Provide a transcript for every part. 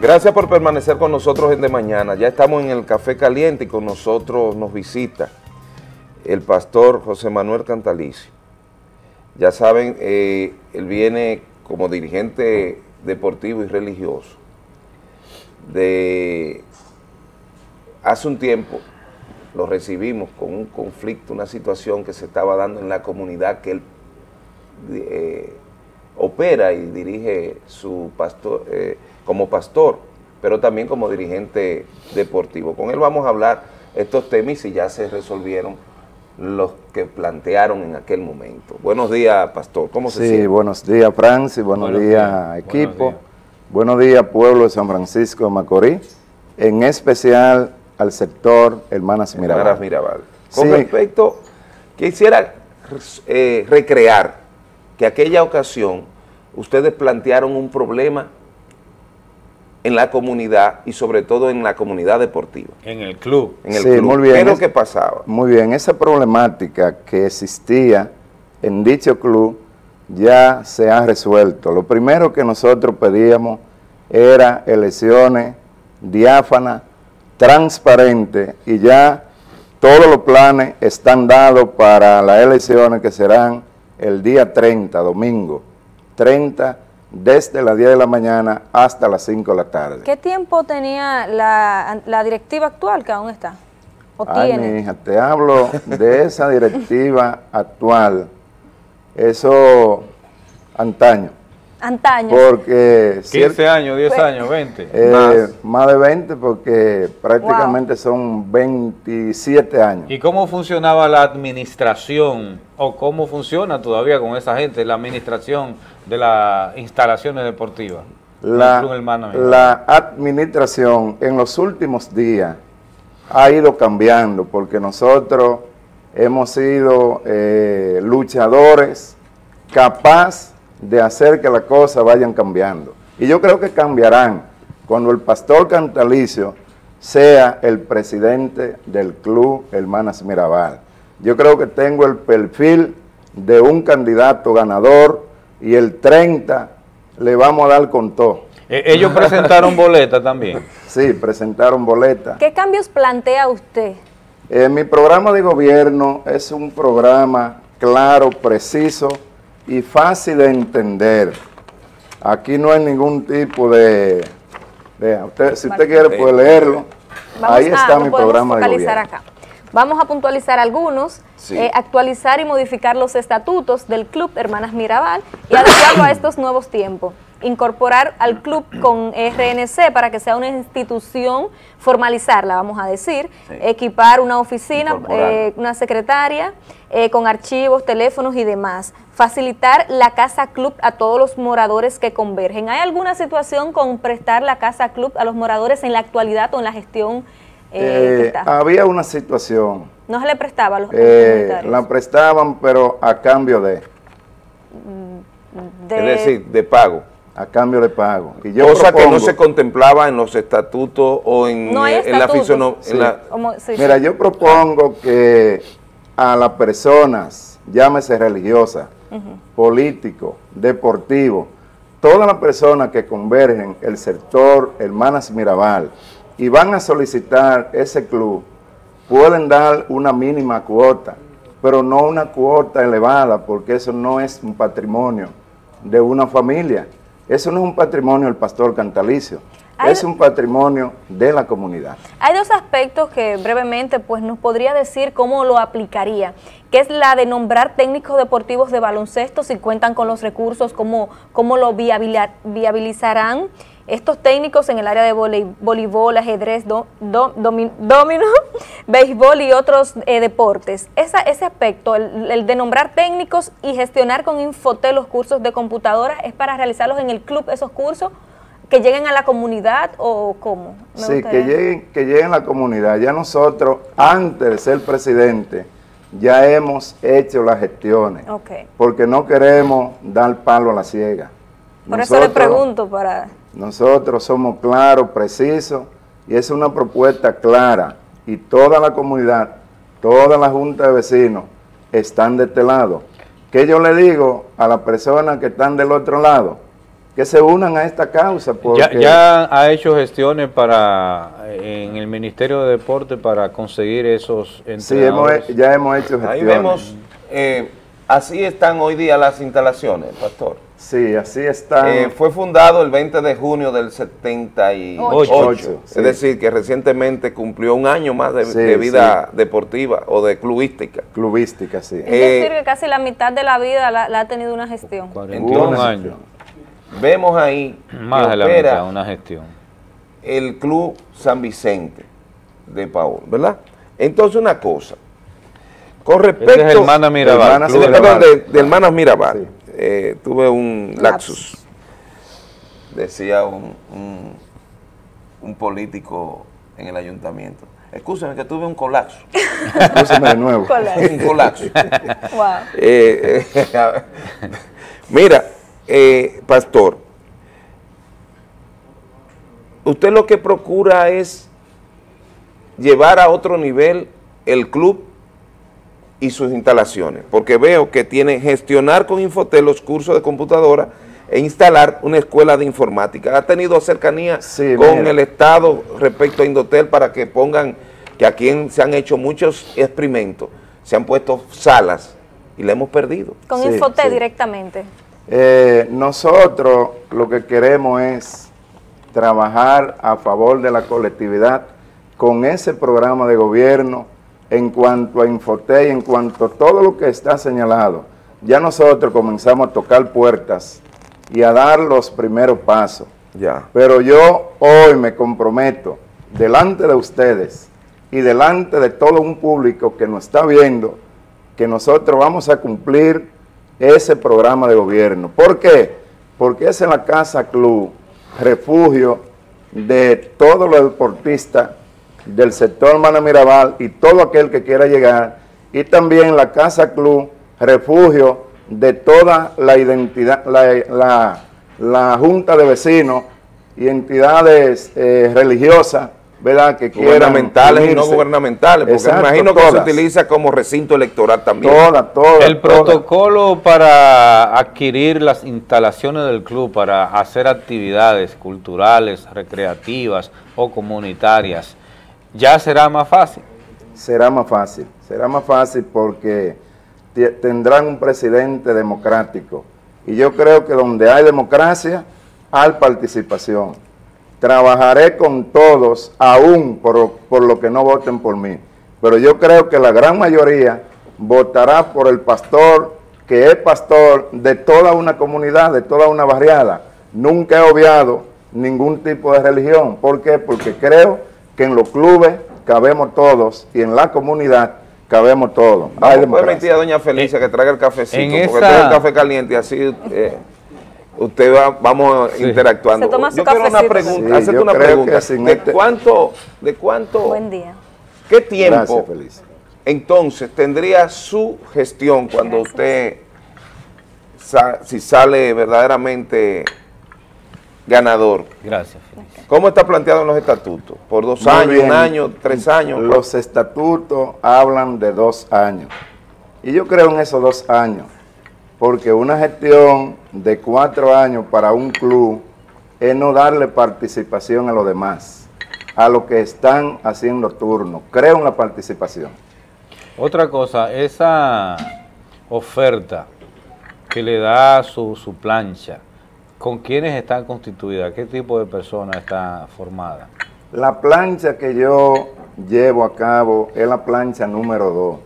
Gracias por permanecer con nosotros en De Mañana. Ya estamos en el Café Caliente y con nosotros nos visita el pastor José Manuel Cantalicio. Ya saben, eh, él viene como dirigente deportivo y religioso. De hace un tiempo lo recibimos con un conflicto, una situación que se estaba dando en la comunidad que él eh, opera y dirige su pastor, eh, como pastor, pero también como dirigente deportivo. Con él vamos a hablar estos temas y ya se resolvieron los que plantearon en aquel momento. Buenos días, pastor. ¿Cómo se siente? Sí, buenos días, Francis. Buenos, días, equipo. Buenos días. pueblo de San Francisco de Macorís. En especial al sector Hermanas Mirabal. Hermanas Mirabal. Con respecto, quisiera eh, recrear que aquella ocasión ustedes plantearon un problema en la comunidad y sobre todo en la comunidad deportiva. En el club. En el club. Muy bien. ¿Qué es lo que pasaba? Muy bien, esa problemática que existía en dicho club ya se ha resuelto. Lo primero que nosotros pedíamos era elecciones diáfanas, transparentes y ya todos los planes están dados para las elecciones que serán el día 30, domingo, 30 desde las 10 de la mañana hasta las 5 de la tarde. ¿Qué tiempo tenía la, directiva actual que aún está? ¿O Ay, mi hija, te hablo de esa directiva actual, eso antaño. Antaño. Porque... 15 años, 10 pues, años, 20. Eh, más. de 20 porque prácticamente son 27 años. ¿Y cómo funcionaba la administración o cómo funciona todavía con esa gente, la administración de las instalaciones deportivas. La, la administración en los últimos días ha ido cambiando porque nosotros hemos sido eh, luchadores capaz de hacer que las cosas vayan cambiando. Y yo creo que cambiarán cuando el pastor Cantalicio sea el presidente del club Hermanas Mirabal. Yo creo que tengo el perfil de un candidato ganador y el 30 le vamos a dar con todo. Eh, ellos presentaron boleta también. Sí, presentaron boleta. ¿Qué cambios plantea usted? Eh, mi programa de gobierno es un programa claro, preciso y fácil de entender. Aquí no hay ningún tipo de... usted, si usted quiere puede leerlo. Ahí está mi programa de gobierno. Acá. Vamos a puntualizar algunos, eh, actualizar y modificar los estatutos del Club Hermanas Mirabal y adecuarlo a estos nuevos tiempos. Incorporar al club con RNC para que sea una institución, formalizarla, vamos a decir, equipar una oficina, eh, una secretaria, eh, con archivos, teléfonos y demás. Facilitar la casa club a todos los moradores que convergen. ¿Hay alguna situación con prestar la casa club a los moradores en la actualidad o en la gestión eh, eh, había una situación. ¿No se le prestaba a los eh, La prestaban, pero a cambio de, Es decir, de pago. A cambio de pago. Y yo Cosa que no se contemplaba en los estatutos o en, en la fisonomía. Mira, yo propongo que a las personas, llámese político, deportivo, todas las personas que convergen el sector Hermanas Mirabal, y van a solicitar ese club, pueden dar una mínima cuota, pero no una cuota elevada, porque eso no es un patrimonio de una familia. Eso no es un patrimonio del pastor Cantalicio, es un patrimonio de la comunidad. Hay dos aspectos que brevemente pues nos podría decir cómo lo aplicaría, que es la de nombrar técnicos deportivos de baloncesto si cuentan con los recursos, cómo, cómo lo viabilizarán estos técnicos en el área de voleibol, ajedrez, domino, béisbol y otros eh, deportes. ese aspecto, el, de nombrar técnicos y gestionar con Infotel los cursos de computadora, ¿es para realizarlos en el club esos cursos? ¿Que lleguen a la comunidad o cómo? sí, que lleguen, que lleguen a la comunidad. Ya nosotros, antes de ser presidente, ya hemos hecho las gestiones. Porque no queremos dar palo a la ciega. Por eso le pregunto para... Nosotros somos claros, precisos, y es una propuesta clara. Y toda la comunidad, toda la junta de vecinos están de este lado. ¿Qué yo le digo a las personas que están del otro lado? que se unan a esta causa. Porque ya, ha hecho gestiones para en el Ministerio de Deporte para conseguir esos entrenadores. Sí, ya hemos hecho gestiones. Ahí vemos, eh, así están hoy día las instalaciones, Pastor. Sí, así está. Eh, fue fundado el 20 de junio del 78, es decir, que recientemente cumplió un año más de, vida deportiva o de clubística. Clubística, sí. Es decir, que casi la mitad de la vida la, ha tenido una gestión. 41 años. Vemos ahí más de la mitad, una gestión. El Club San Vicente de Paul, ¿verdad? Entonces, una cosa. Con respecto. Este es Hermanas Mirabal. de, de, Hermanas Mirabal. Eh, tuve un lapsus, decía un, un, político en el ayuntamiento. Escúchame que tuve un colapso. Escúchame de nuevo. un colapso. Eh, eh, mira, pastor, usted lo que procura es llevar a otro nivel el club y sus instalaciones, porque veo que tiene gestionar con Infotel los cursos de computadora e instalar una escuela de informática. ¿Ha tenido cercanía con el Estado respecto a Indotel para que pongan, que aquí se han hecho muchos experimentos, se han puesto salas y la hemos perdido? Con Infotel directamente. Eh, nosotros lo que queremos es trabajar a favor de la colectividad con ese programa de gobierno en cuanto a Infotec, en cuanto a todo lo que está señalado, ya nosotros comenzamos a tocar puertas y a dar los primeros pasos. Ya. Pero yo hoy me comprometo delante de ustedes y delante de todo un público que nos está viendo, que nosotros vamos a cumplir ese programa de gobierno. ¿Por qué? Porque es en la Casa Club, refugio de todos los deportistas del sector Mana Mirabal y todo aquel que quiera llegar, y también la Casa Club, refugio de toda la identidad, la, la, Junta de Vecinos y entidades eh, religiosas, ¿verdad? Que gubernamentales y no gubernamentales, porque me imagino que se utiliza como recinto electoral también. Toda, toda, El protocolo para adquirir las instalaciones del club, para hacer actividades culturales, recreativas o comunitarias, ya será más fácil. Será más fácil, será más fácil porque tendrán un presidente democrático. Y yo creo que donde hay democracia, hay participación. Trabajaré con todos, aún por, por lo que no voten por mí. Pero yo creo que la gran mayoría votará por el pastor que es pastor de toda una comunidad, de toda una barriada. Nunca he obviado ningún tipo de religión. ¿Por qué? Porque creo que en los clubes cabemos todos y en la comunidad cabemos todos. Hay permitir a doña Felicia que traiga el cafecito, porque trae el café caliente y así eh, usted va, vamos interactuando. yo quiero una pregunta, hacerte una pregunta. ¿De este cuánto, de cuánto, Buen día. qué tiempo entonces tendría su gestión cuando usted, si sale verdaderamente ganador? Gracias. ¿Cómo está planteado en los estatutos? ¿Por dos años, un año, tres años? Los estatutos hablan de dos años. Y yo creo en esos dos años, porque una gestión de cuatro años para un club es no darle participación a los demás, a los que están haciendo turno. Creo en la participación. Otra cosa, esa oferta que le da su, su plancha, ¿Con quiénes están constituidas? ¿Qué tipo de personas está formada? La plancha que yo llevo a cabo es la plancha número 2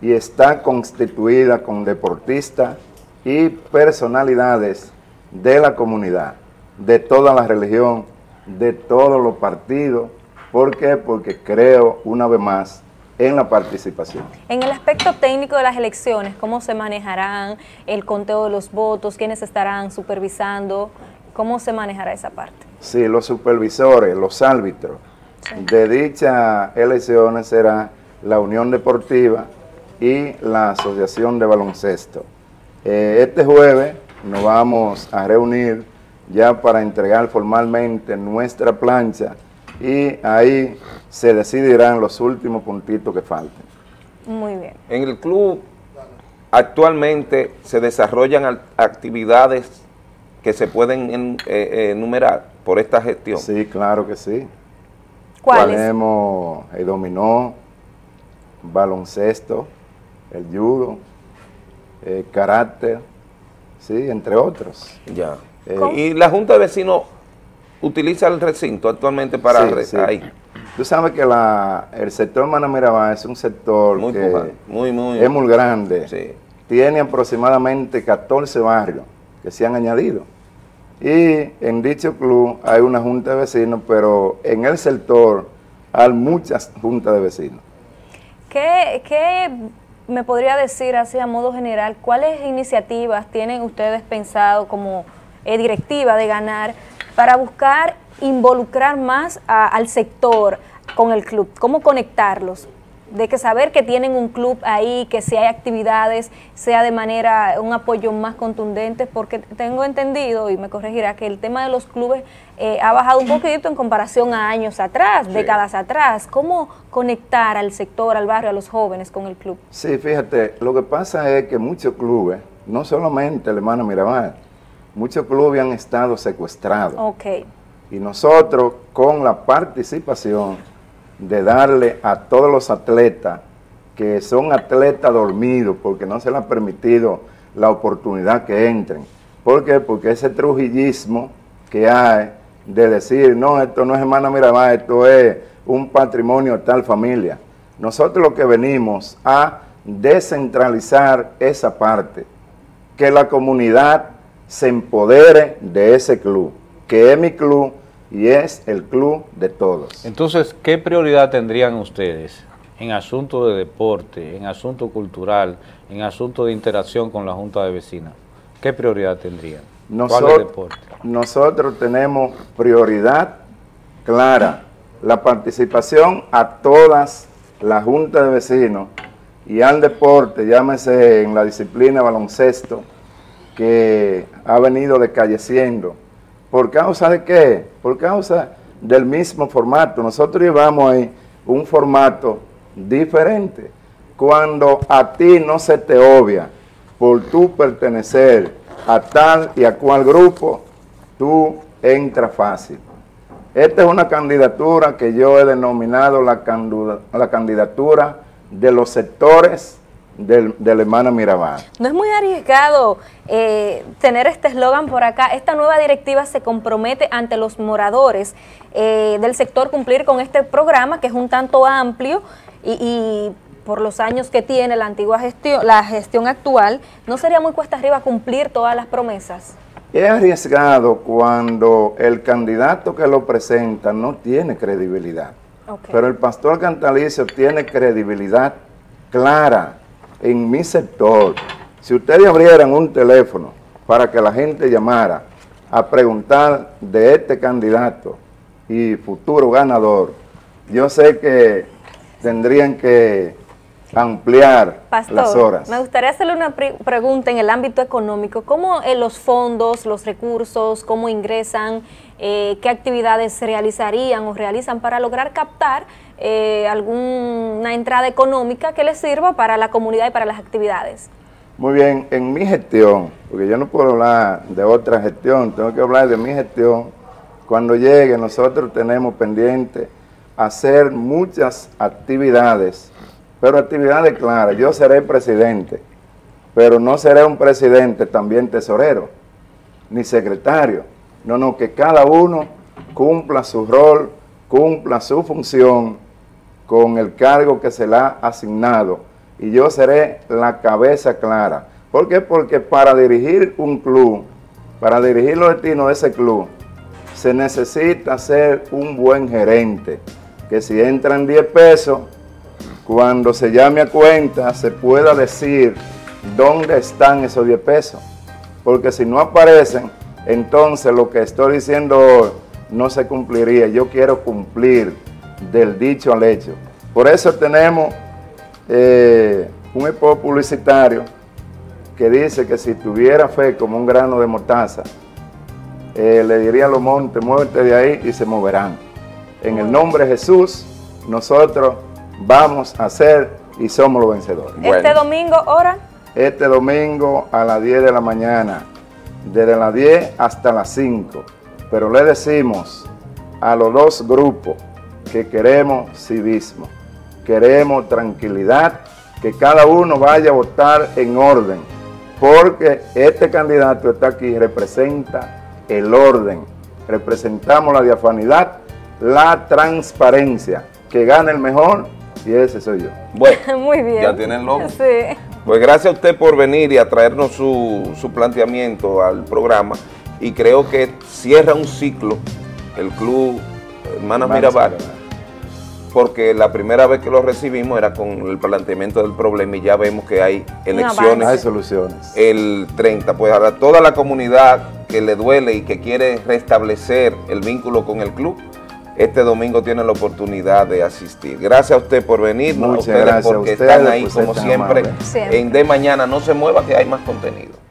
y está constituida con deportistas y personalidades de la comunidad, de toda la religión, de todos los partidos. ¿Por qué? Porque creo, una vez más, en la participación. En el aspecto técnico de las elecciones, ¿cómo se manejarán el conteo de los votos? ¿Quiénes estarán supervisando? ¿Cómo se manejará esa parte? Sí, los supervisores, los árbitros de dichas elecciones será la Unión Deportiva y la Asociación de Baloncesto. Eh, este jueves nos vamos a reunir ya para entregar formalmente nuestra plancha y ahí se decidirán los últimos puntitos que falten. Muy bien. En el club actualmente se desarrollan actividades que se pueden enumerar por esta gestión. Sí, claro que sí. ¿Cuáles? Tenemos el dominó, baloncesto, el judo, el carácter, sí, entre otros. Ya. y la Junta de Vecinos utiliza el recinto actualmente para sí, ahí. Tú sabes que la, el sector Manamirabá es un sector muy que muy, muy, es muy grande. Tiene aproximadamente 14 barrios que se han añadido. Y en dicho club hay una junta de vecinos, pero en el sector hay muchas juntas de vecinos. ¿Qué, qué me podría decir así a modo general, cuáles iniciativas tienen ustedes pensado como eh, directiva de ganar para buscar involucrar más al sector con el club? ¿Cómo conectarlos? De que saber que tienen un club ahí, que si hay actividades, sea de manera, un apoyo más contundente, porque tengo entendido, y me corregirá, que el tema de los clubes eh, ha bajado un poquito en comparación a años atrás, décadas atrás. ¿Cómo conectar al sector, al barrio, a los jóvenes con el club? Sí, fíjate, lo que pasa es que muchos clubes, no solamente el hermano Mirabal, muchos clubes han estado secuestrados. Y nosotros, con la participación de darle a todos los atletas, que son atletas dormidos, porque no se les ha permitido la oportunidad que entren. ¿Por qué? Porque ese trujillismo que hay de decir, no, esto no es hermana Mirabal, esto es un patrimonio de tal familia. Nosotros lo que venimos a descentralizar esa parte, que la comunidad se empodere de ese club, que es mi club y es el club de todos. Entonces, ¿qué prioridad tendrían ustedes en asunto de deporte, en asunto cultural, en asunto de interacción con la Junta de Vecinas? ¿Qué prioridad tendrían? Nosotros, nosotros tenemos prioridad clara, la participación a todas las juntas de vecinos y al deporte, llámese en la disciplina baloncesto, que ha venido decayeciendo. ¿Por causa de qué? Por causa del mismo formato. Nosotros llevamos ahí un formato diferente. Cuando a ti no se te obvia por tu pertenecer a tal y a cual grupo, tú entras fácil. Esta es una candidatura que yo he denominado la, la candidatura de los sectores del, del hermano Mirabal. No es muy arriesgado eh, tener este eslogan por acá. Esta nueva directiva se compromete ante los moradores eh, del sector cumplir con este programa que es un tanto amplio y, por los años que tiene la antigua gestión, la gestión actual, ¿no sería muy cuesta arriba cumplir todas las promesas? Es arriesgado cuando el candidato que lo presenta no tiene credibilidad. Pero el pastor Cantalicio tiene credibilidad clara en mi sector. Si ustedes abrieran un teléfono para que la gente llamara a preguntar de este candidato y futuro ganador, yo sé que tendrían que ampliar las horas. Me gustaría hacerle una pregunta en el ámbito económico. ¿Cómo eh, los fondos, los recursos, cómo ingresan, eh, qué actividades se realizarían o realizan para lograr captar eh, alguna entrada económica que les sirva para la comunidad y para las actividades? Muy bien, en mi gestión, porque yo no puedo hablar de otra gestión, tengo que hablar de mi gestión. Cuando llegue, nosotros tenemos pendiente hacer muchas actividades pero actividades claras. Yo seré presidente, pero no seré un presidente también tesorero, ni secretario. No, no, que cada uno cumpla su rol, cumpla su función con el cargo que se le ha asignado. Y yo seré la cabeza clara. ¿Por qué? Porque para dirigir un club, para dirigir los destinos de ese club, se necesita ser un buen gerente. Que si entran 10 pesos, cuando se llame a cuenta se pueda decir dónde están esos 10 pesos. Porque si no aparecen, entonces lo que estoy diciendo no se cumpliría. Yo quiero cumplir del dicho al hecho. Por eso tenemos eh, un equipo publicitario que dice que si tuviera fe como un grano de mostaza, eh, le diría a los montes, muévete de ahí y se moverán. En el nombre de Jesús, nosotros vamos a hacer y somos los vencedores. ¿Este domingo hora? Este domingo a las 10 de la mañana desde las 10 hasta las 5. Pero le decimos a los dos grupos que queremos civismo, queremos tranquilidad, que cada uno vaya a votar en orden, porque este candidato está aquí representa el orden, representamos la diafanidad, la transparencia, que gane el mejor y ese soy yo. Bueno, Muy bien. ya tienen logo. Sí. Pues gracias a usted por venir y a traernos su, su planteamiento al programa y creo que cierra un ciclo el club Hermanas Mirabal, porque la primera vez que lo recibimos era con el planteamiento del problema y ya vemos que hay elecciones. Hay soluciones. El 30, pues ahora toda la comunidad que le duele y que quiere restablecer el vínculo con el club, este domingo tiene la oportunidad de asistir. Gracias a usted por venir, Muchas ustedes porque están ahí como siempre. En De Mañana. No se mueva que hay más contenido.